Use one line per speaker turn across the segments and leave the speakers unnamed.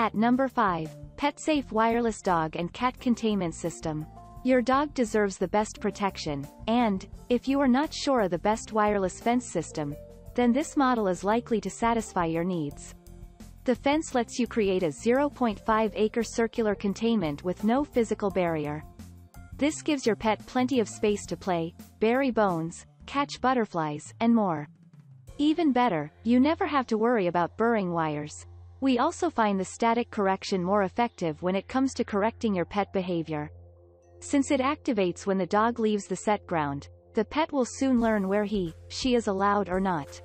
At number 5, PetSafe Wireless Dog and Cat Containment System. Your dog deserves the best protection, and, if you are not sure of the best wireless fence system, then this model is likely to satisfy your needs. The fence lets you create a 0.5-acre circular containment with no physical barrier. This gives your pet plenty of space to play, bury bones, catch butterflies, and more. Even better, you never have to worry about burring wires. We also find the static correction more effective when it comes to correcting your pet behavior. Since it activates when the dog leaves the set ground, the pet will soon learn where he, she is allowed or not.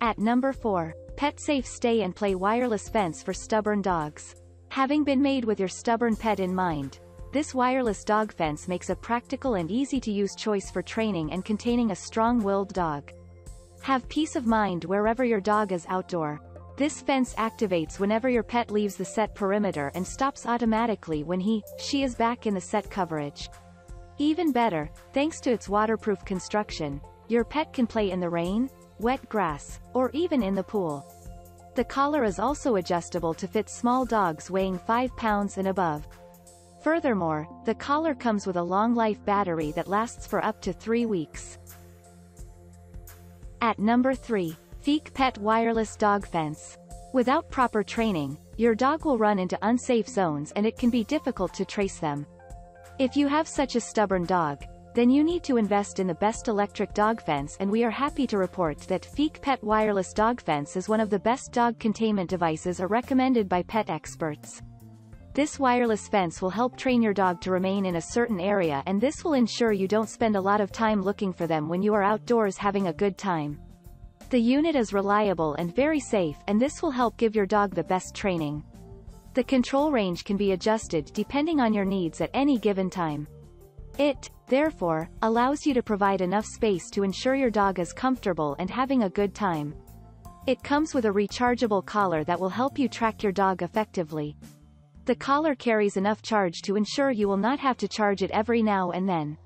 At number 4, PetSafe Stay and Play Wireless Fence for Stubborn Dogs. Having been made with your stubborn pet in mind, this wireless dog fence makes a practical and easy-to-use choice for training and containing a strong-willed dog. Have peace of mind wherever your dog is outdoor. This fence activates whenever your pet leaves the set perimeter and stops automatically when he, she is back in the set coverage. Even better, thanks to its waterproof construction, your pet can play in the rain, wet grass, or even in the pool. The collar is also adjustable to fit small dogs weighing 5 pounds and above. Furthermore, the collar comes with a long-life battery that lasts for up to 3 weeks. At number 3, Feeke Pet Wireless Dog Fence. Without proper training, your dog will run into unsafe zones and it can be difficult to trace them. If you have such a stubborn dog, then you need to invest in the best electric dog fence and we are happy to report that Feeke Pet Wireless Dog Fence is one of the best dog containment devices are recommended by pet experts. This wireless fence will help train your dog to remain in a certain area and this will ensure you don't spend a lot of time looking for them when you are outdoors having a good time. The unit is reliable and very safe and this will help give your dog the best training. The control range can be adjusted depending on your needs at any given time. It, therefore, allows you to provide enough space to ensure your dog is comfortable and having a good time. It comes with a rechargeable collar that will help you track your dog effectively. The collar carries enough charge to ensure you will not have to charge it every now and then.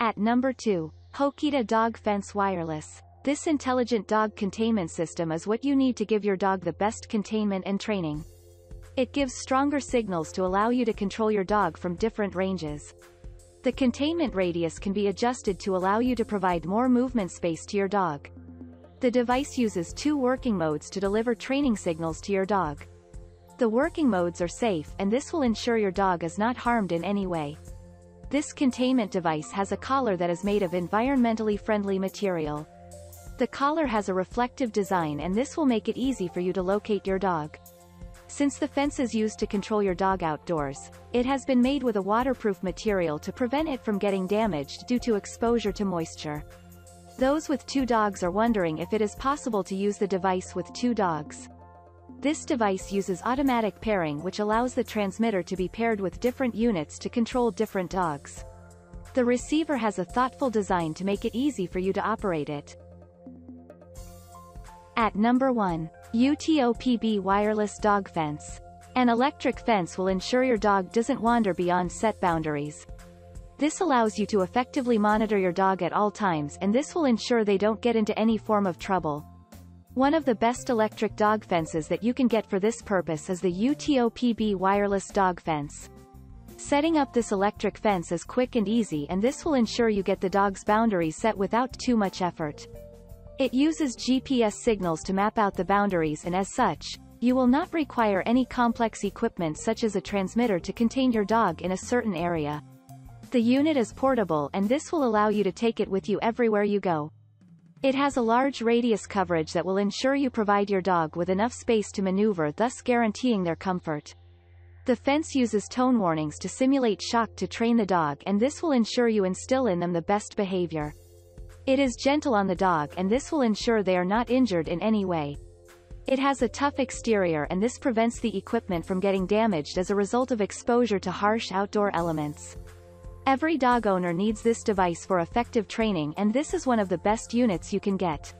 At number 2. Hokita Dog Fence Wireless. This intelligent dog containment system is what you need to give your dog the best containment and training. It gives stronger signals to allow you to control your dog from different ranges. The containment radius can be adjusted to allow you to provide more movement space to your dog. The device uses two working modes to deliver training signals to your dog. The working modes are safe and this will ensure your dog is not harmed in any way. This containment device has a collar that is made of environmentally friendly material. The collar has a reflective design and this will make it easy for you to locate your dog. Since the fence is used to control your dog outdoors, it has been made with a waterproof material to prevent it from getting damaged due to exposure to moisture. Those with two dogs are wondering if it is possible to use the device with two dogs. This device uses automatic pairing which allows the transmitter to be paired with different units to control different dogs. The receiver has a thoughtful design to make it easy for you to operate it. At number 1. UTOPB Wireless Dog Fence. An electric fence will ensure your dog doesn't wander beyond set boundaries. This allows you to effectively monitor your dog at all times and this will ensure they don't get into any form of trouble. One of the best electric dog fences that you can get for this purpose is the UTOPB wireless dog fence. Setting up this electric fence is quick and easy and this will ensure you get the dog's boundaries set without too much effort. It uses GPS signals to map out the boundaries and as such, you will not require any complex equipment such as a transmitter to contain your dog in a certain area. The unit is portable and this will allow you to take it with you everywhere you go. It has a large radius coverage that will ensure you provide your dog with enough space to maneuver thus guaranteeing their comfort. The fence uses tone warnings to simulate shock to train the dog and this will ensure you instill in them the best behavior. It is gentle on the dog and this will ensure they are not injured in any way. It has a tough exterior and this prevents the equipment from getting damaged as a result of exposure to harsh outdoor elements. Every dog owner needs this device for effective training and this is one of the best units you can get.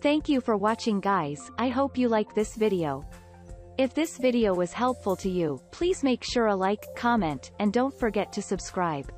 Thank you for watching guys, I hope you like this video. If this video was helpful to you, please make sure a like, comment, and don't forget to subscribe.